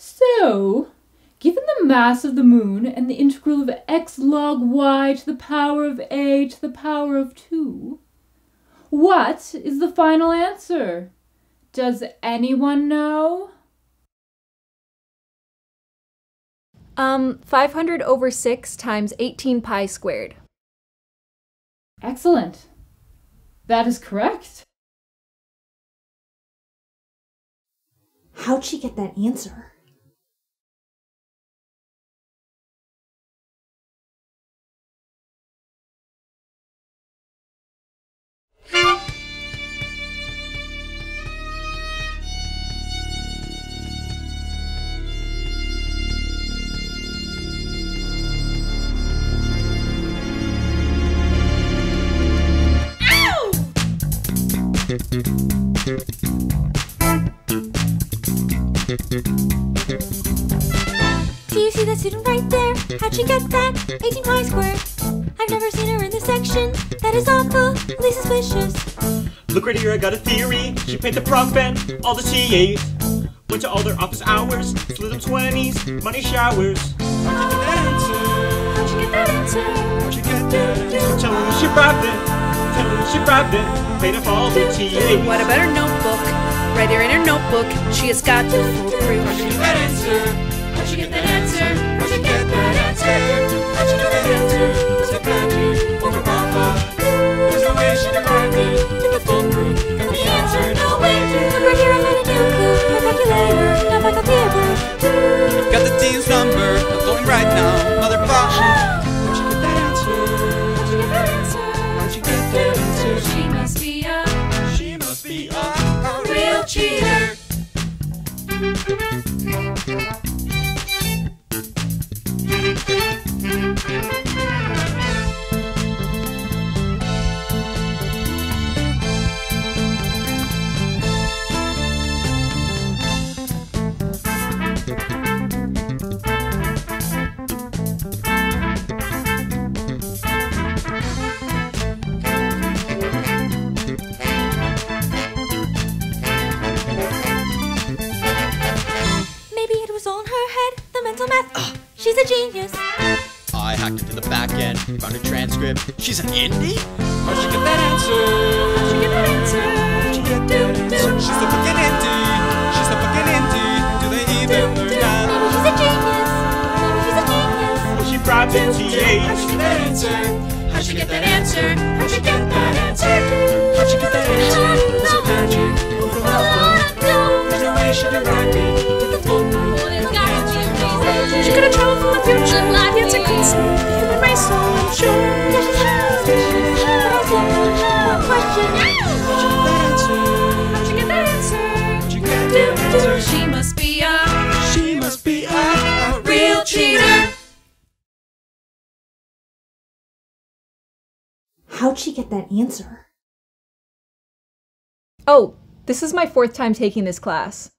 So, given the mass of the moon and the integral of x log y to the power of a to the power of 2, what is the final answer? Does anyone know? Um, 500 over 6 times 18 pi squared. Excellent. That is correct. How'd she get that answer? Do you see that student right there? How'd she get that? 18 pi squared. I've never seen her in this section. That is awfully suspicious. Look right here, I got a theory. She paid the prof and all the TAs. Went to all their office hours, slid them 20s, money showers. How'd you get that answer? How'd she get that answer? How'd you get that answer? Tell her she bribed it. Tell her she bribed it. Paid off all the TAs. What about her notebook? Right here in her notebook, she has got the full proof. How'd you get that answer? How'd she get that answer? How'd she get that answer? How'd she get that answer? It's a magic over Papa. There's no way she can bribe me. The. Got the answer. No way. Look right here, I found a new clue. My calculator, not faculty approved. Got Maybe She's a genius. I hacked into the back end, found a transcript. She's an indie? How'd you get that answer? How'd she get that answer? How'd you get that answer? She's the fucking indie. She's the fucking indie. Do they even learn that? Maybe she's a genius. Maybe she's a genius. Well, she bribed the How'd TAs. she get that answer? How'd she get that answer? How'd she get that answer? How'd you get that answer? It's a magic over Papa. There's no way she can bribe traveled from the future, yet to see the human race, so I'm sure. How'd she get that answer? How'd you get that answer? She must be a She must be a real cheater. How'd she get that answer? Oh, this is my fourth time taking this class.